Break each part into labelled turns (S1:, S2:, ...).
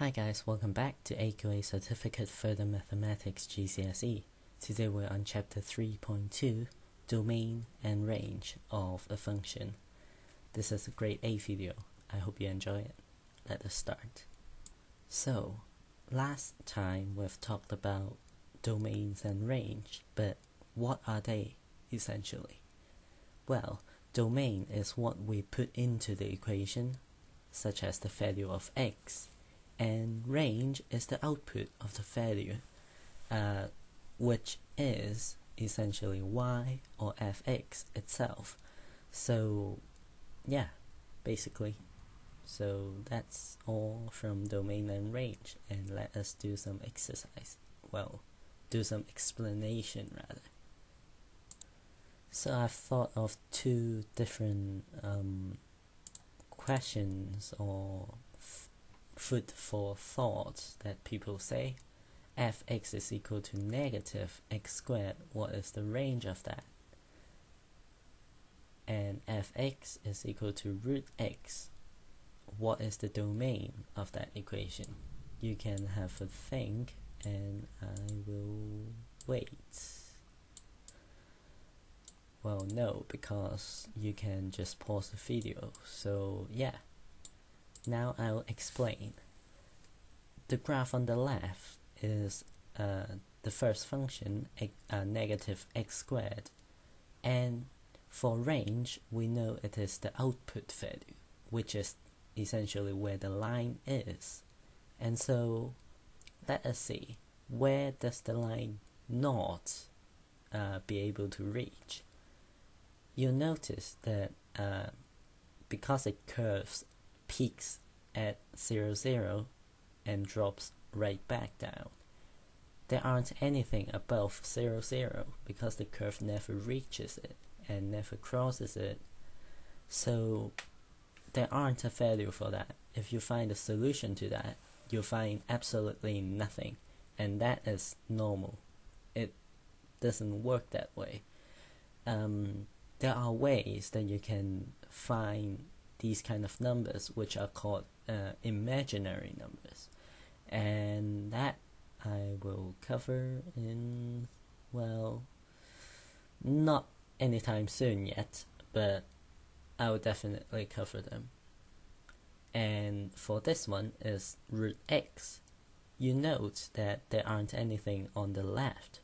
S1: Hi guys, welcome back to AQA Certificate Further Mathematics GCSE. Today we're on chapter 3.2, Domain and Range of a Function. This is a grade A video. I hope you enjoy it. Let us start. So, last time we've talked about domains and range, but what are they essentially? Well, domain is what we put into the equation, such as the value of x, and range is the output of the value, uh, which is essentially y or fx itself. So, yeah, basically. So that's all from domain and range, and let us do some exercise. Well, do some explanation rather. So I've thought of two different um, questions or food for thought that people say. fx is equal to negative x squared. What is the range of that? And fx is equal to root x. What is the domain of that equation? You can have a think and I will wait. Well, no, because you can just pause the video. So, yeah. Now I'll explain. The graph on the left is uh, the first function, uh, negative x squared. And for range, we know it is the output value, which is essentially where the line is. And so, let us see, where does the line not uh, be able to reach? You'll notice that uh, because it curves peaks at 0, 0 and drops right back down. There aren't anything above 0, 0 because the curve never reaches it and never crosses it. So there aren't a value for that. If you find a solution to that, you'll find absolutely nothing. And that is normal. It doesn't work that way. Um, there are ways that you can find these kind of numbers, which are called uh, imaginary numbers, and that I will cover in well, not anytime soon yet, but I will definitely cover them. And for this one is root x. You note that there aren't anything on the left.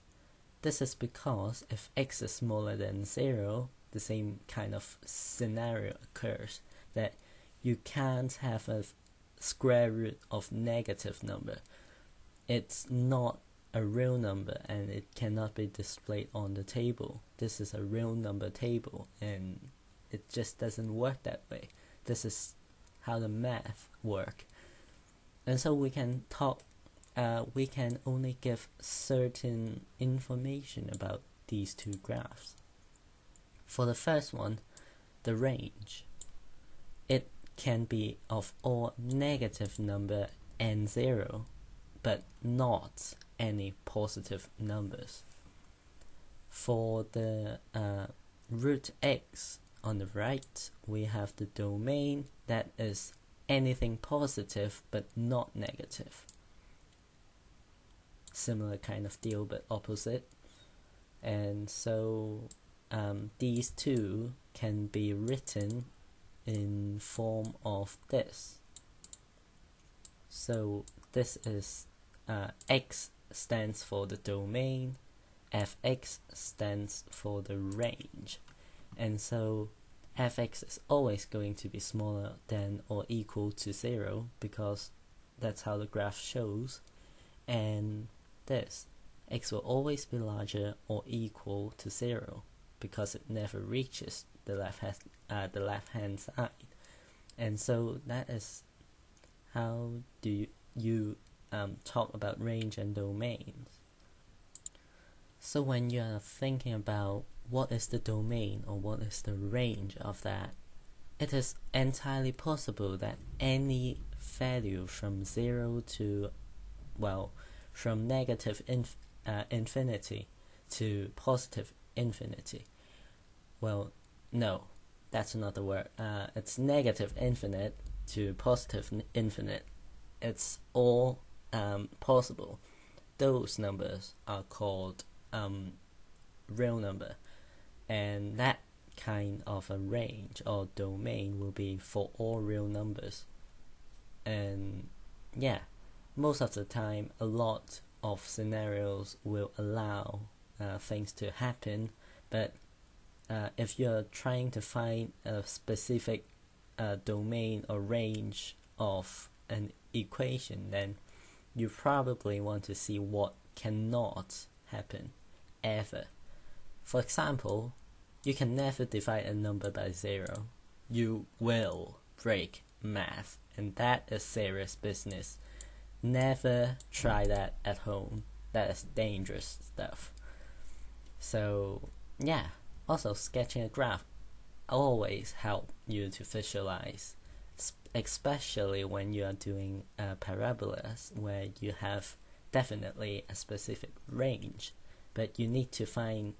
S1: This is because if x is smaller than 0, the same kind of scenario occurs that you can't have a square root of negative number. It's not a real number and it cannot be displayed on the table. This is a real number table and it just doesn't work that way. This is how the math work. And so we can talk uh, we can only give certain information about these two graphs. For the first one, the range can be of all negative number and zero, but not any positive numbers. For the uh, root x on the right, we have the domain that is anything positive but not negative. Similar kind of deal but opposite. And so um, these two can be written in form of this. So this is uh, x stands for the domain, fx stands for the range. And so fx is always going to be smaller than or equal to 0 because that's how the graph shows. And this, x will always be larger or equal to 0 because it never reaches the left hand, uh, the left hand side, and so that is how do you, you um, talk about range and domains. So when you are thinking about what is the domain or what is the range of that, it is entirely possible that any value from zero to, well, from negative inf- uh, infinity to positive infinity. Well, no, that's not the word. Uh, it's negative infinite to positive infinite. it's all um, possible. Those numbers are called um, real number, and that kind of a range or domain will be for all real numbers. And yeah, most of the time, a lot of scenarios will allow uh, things to happen, but uh, if you're trying to find a specific uh, domain or range of an equation, then you probably want to see what cannot happen ever. For example, you can never divide a number by zero. You will break math, and that is serious business. Never try that at home. That is dangerous stuff. So, yeah. Also, sketching a graph always help you to visualize, especially when you are doing uh, parabolas where you have definitely a specific range, but you need to find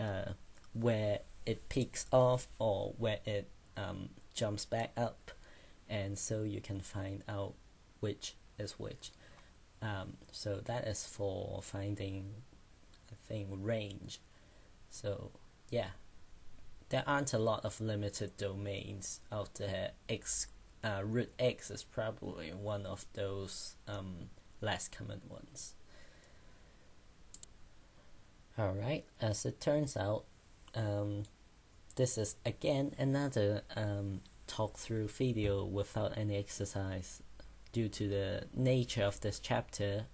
S1: uh, where it peaks off or where it um, jumps back up, and so you can find out which is which. Um, so that is for finding, I think, range. So yeah, there aren't a lot of limited domains out there. X, uh, root X is probably one of those um, less common ones. Alright, as it turns out, um, this is again another um, talk through video without any exercise. Due to the nature of this chapter,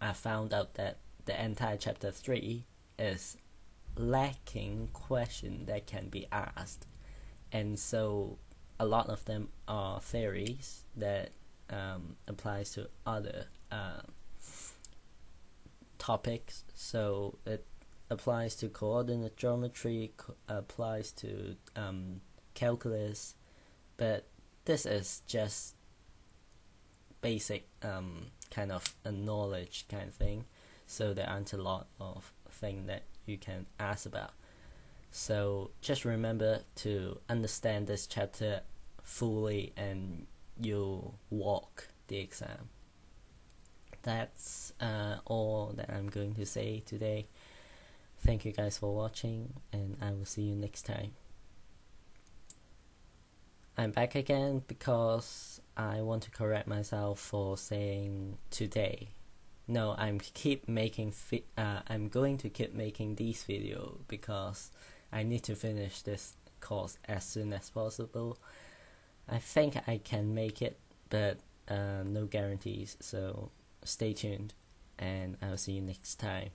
S1: I found out that the entire chapter 3 is lacking question that can be asked. And so a lot of them are theories that um, applies to other uh, topics. So it applies to coordinate geometry, co- applies to um, calculus, but this is just basic um, kind of a knowledge kind of thing. So there aren't a lot of things that you can ask about. So just remember to understand this chapter fully and you'll walk the exam. That's uh, all that I'm going to say today. Thank you guys for watching, and I will see you next time. I'm back again because I want to correct myself for saying today. No, I'm keep making uh, I'm going to keep making these videos because I need to finish this course as soon as possible. I think I can make it, but uh, no guarantees. So stay tuned, and I'll see you next time.